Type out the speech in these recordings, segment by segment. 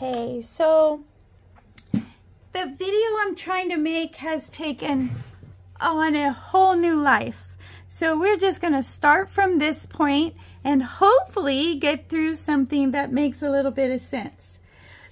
Okay, so the video I'm trying to make has taken on a whole new life. So we're just going to start from this point and hopefully get through something that makes a little bit of sense.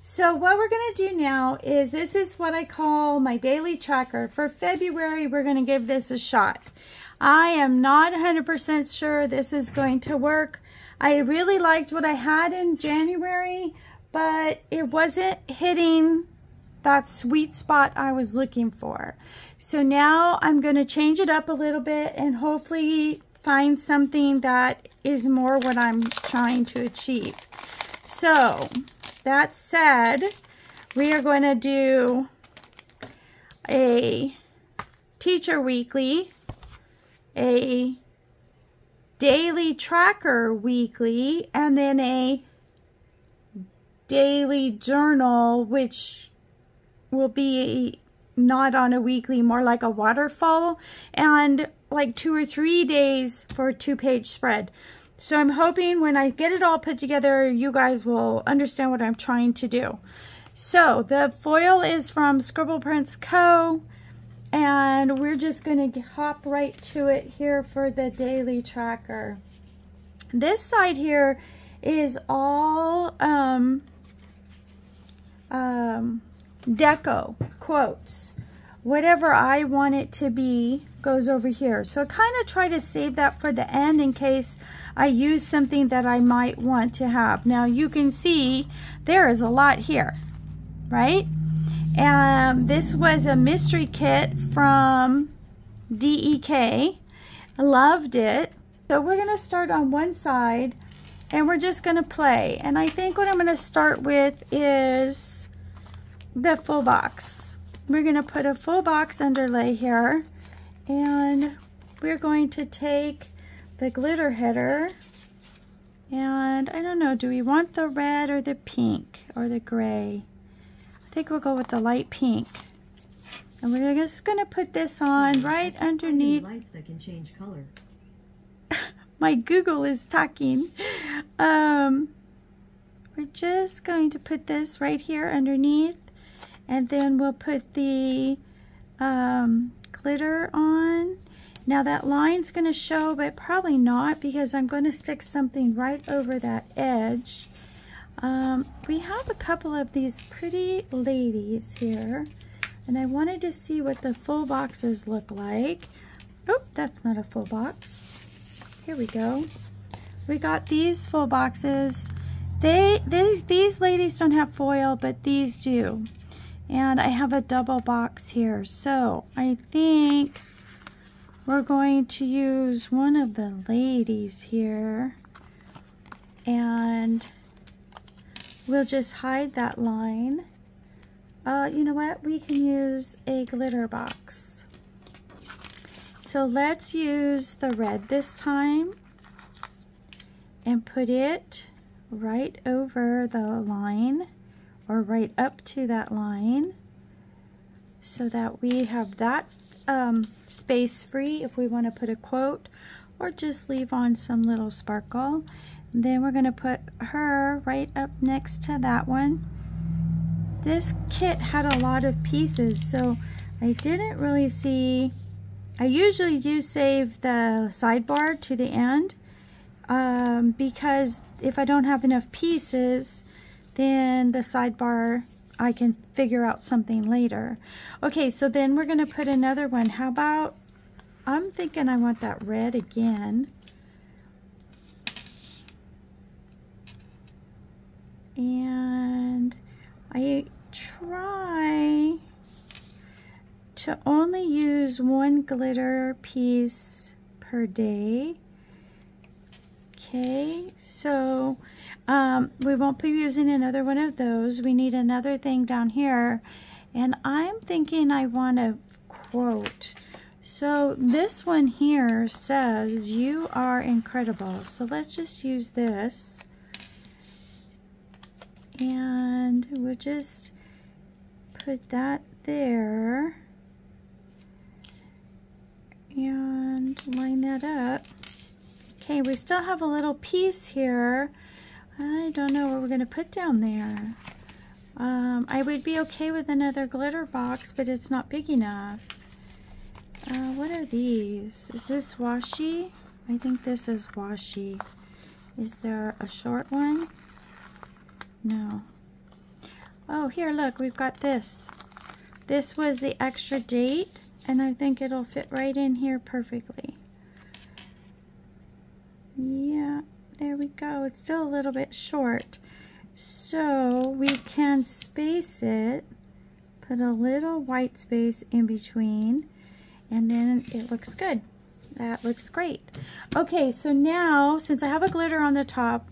So what we're going to do now is this is what I call my daily tracker. For February, we're going to give this a shot. I am not 100% sure this is going to work. I really liked what I had in January, but it wasn't hitting that sweet spot I was looking for. So now I'm going to change it up a little bit and hopefully find something that is more what I'm trying to achieve. So that said, we are going to do a teacher weekly, a daily tracker weekly, and then a daily journal, which will be not on a weekly, more like a waterfall, and like two or three days for a two-page spread. So I'm hoping when I get it all put together, you guys will understand what I'm trying to do. So the foil is from Scribble Prints Co. And we're just going to hop right to it here for the daily tracker. This side here is all um, um, deco quotes. Whatever I want it to be goes over here. So I kind of try to save that for the end in case I use something that I might want to have. Now you can see there is a lot here, right? And this was a mystery kit from DEK. I loved it. So we're going to start on one side and we're just going to play. And I think what I'm going to start with is the full box. We're going to put a full box underlay here and we're going to take the glitter header and I don't know, do we want the red or the pink or the gray? I think we'll go with the light pink. And we're just going to put this on right underneath. Lights that can change color. My Google is talking. Um, we're just going to put this right here underneath and then we'll put the um, glitter on. Now that line's going to show, but probably not because I'm going to stick something right over that edge. Um, we have a couple of these pretty ladies here, and I wanted to see what the full boxes look like. Oh, that's not a full box. Here we go. We got these full boxes. They, these, these ladies don't have foil, but these do. And I have a double box here. So I think we're going to use one of the ladies here. And we'll just hide that line. Uh, you know what? We can use a glitter box. So let's use the red this time and put it right over the line or right up to that line so that we have that um, space free if we want to put a quote or just leave on some little sparkle. Then we're going to put her right up next to that one. This kit had a lot of pieces so I didn't really see I usually do save the sidebar to the end um, because if I don't have enough pieces then the sidebar I can figure out something later. Okay, so then we're going to put another one. How about, I'm thinking I want that red again. And I try to only use one glitter piece per day. Okay, so um, we won't be using another one of those. We need another thing down here. And I'm thinking I want to quote. So this one here says, you are incredible. So let's just use this. And we'll just put that there. And line that up. Okay, we still have a little piece here I don't know what we're going to put down there. Um, I would be okay with another glitter box, but it's not big enough. Uh, what are these? Is this washi? I think this is washi. Is there a short one? No. Oh, here, look, we've got this. This was the extra date, and I think it'll fit right in here perfectly. Yeah, there we go. It's still a little bit short. So we can space it, put a little white space in between, and then it looks good. That looks great. Okay, so now, since I have a glitter on the top,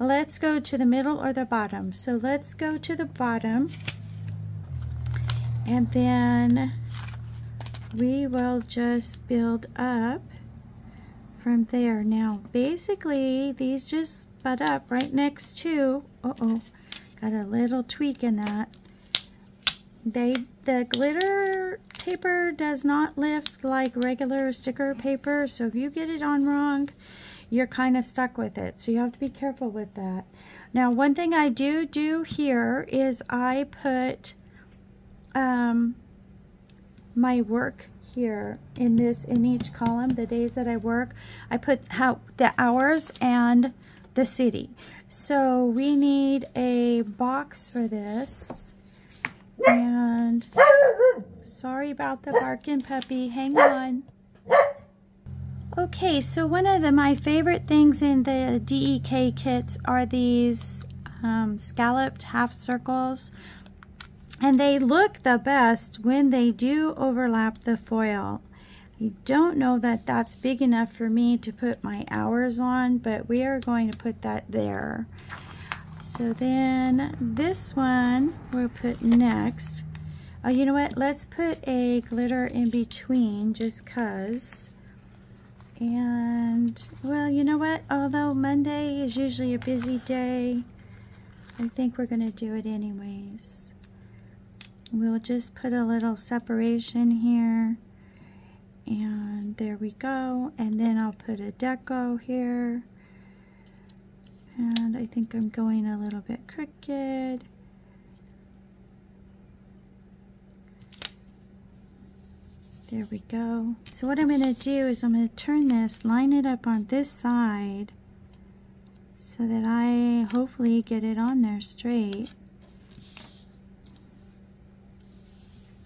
let's go to the middle or the bottom. So let's go to the bottom, and then we will just build up from there. Now, basically, these just butt up right next to, uh-oh, got a little tweak in that. They, the glitter paper does not lift like regular sticker paper, so if you get it on wrong, you're kind of stuck with it. So you have to be careful with that. Now, one thing I do do here is I put um, my work here in this in each column the days that I work I put how the hours and the city. So we need a box for this. And sorry about the barking puppy. Hang on. Okay, so one of the, my favorite things in the DEK kits are these um, scalloped half circles. And they look the best when they do overlap the foil. I don't know that that's big enough for me to put my hours on, but we are going to put that there. So then this one we'll put next. Oh, you know what? Let's put a glitter in between just cuz. And, well, you know what? Although Monday is usually a busy day, I think we're going to do it anyways. We'll just put a little separation here. And there we go. And then I'll put a deco here. And I think I'm going a little bit crooked. There we go. So what I'm going to do is I'm going to turn this line it up on this side so that I hopefully get it on there straight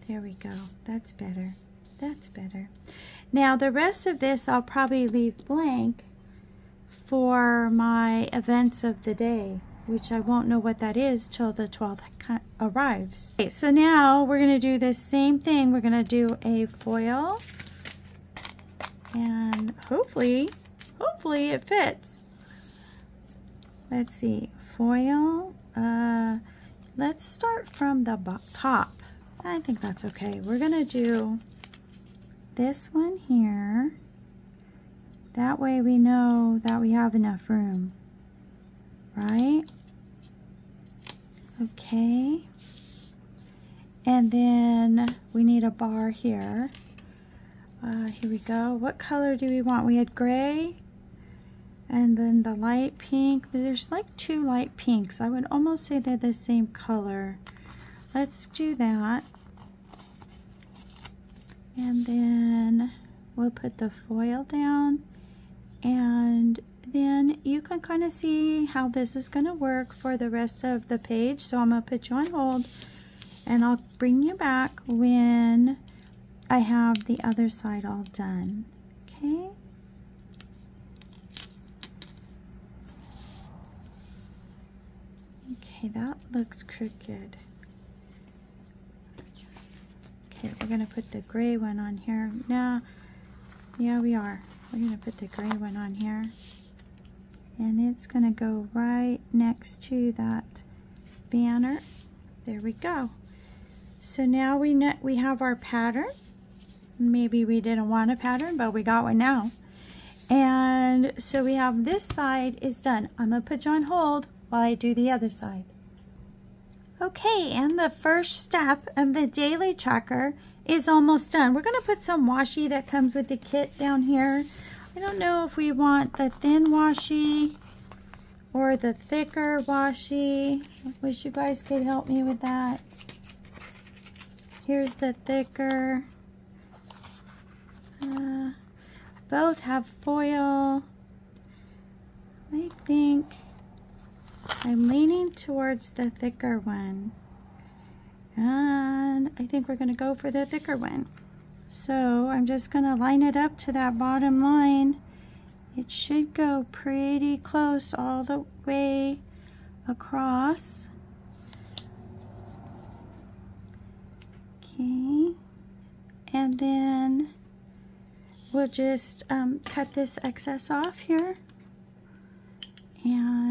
there we go that's better that's better. Now the rest of this I'll probably leave blank for my events of the day, which I won't know what that is till the 12th arrives. Okay, so now we're going to do the same thing. We're going to do a foil and hopefully, hopefully it fits. Let's see, foil, uh, let's start from the top. I think that's okay. We're going to do this one here. That way we know that we have enough room, right? Okay. And then we need a bar here. Uh, here we go. What color do we want? We had gray and then the light pink. There's like two light pinks. I would almost say they're the same color. Let's do that. And then we'll put the foil down and then you can kind of see how this is going to work for the rest of the page. So I'm going to put you on hold and I'll bring you back when I have the other side all done. Okay? Okay, that looks crooked. We're going to put the gray one on here. Now, yeah, we are. We're going to put the gray one on here. And it's going to go right next to that banner. There we go. So now we we have our pattern. Maybe we didn't want a pattern, but we got one now. And so we have this side is done. I'm going to put you on hold while I do the other side. Okay, and the first step of the daily tracker is almost done. We're going to put some washi that comes with the kit down here. I don't know if we want the thin washi or the thicker washi. Wish you guys could help me with that. Here's the thicker. Uh, both have foil. I think I'm leaning towards the thicker one. And I think we're going to go for the thicker one. So I'm just going to line it up to that bottom line. It should go pretty close all the way across. Okay. And then we'll just um, cut this excess off here. And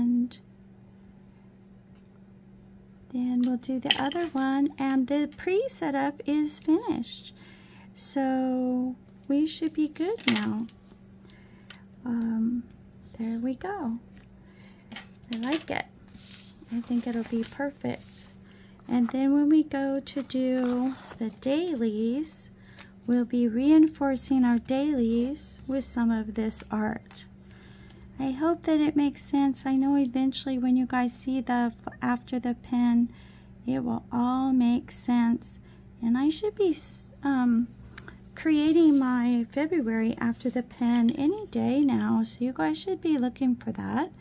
then we'll do the other one and the pre-setup is finished. So we should be good now. Um, there we go. I like it. I think it'll be perfect. And then when we go to do the dailies, we'll be reinforcing our dailies with some of this art. I hope that it makes sense. I know eventually when you guys see the after the pen, it will all make sense. And I should be um, creating my February after the pen any day now. So you guys should be looking for that.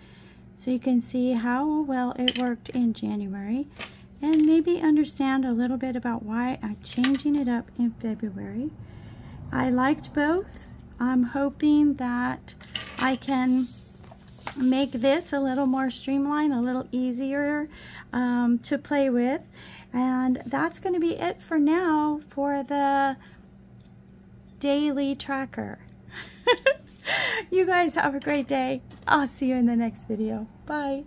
So you can see how well it worked in January. And maybe understand a little bit about why I'm changing it up in February. I liked both. I'm hoping that I can make this a little more streamlined, a little easier um, to play with. And that's going to be it for now for the daily tracker. you guys have a great day. I'll see you in the next video. Bye.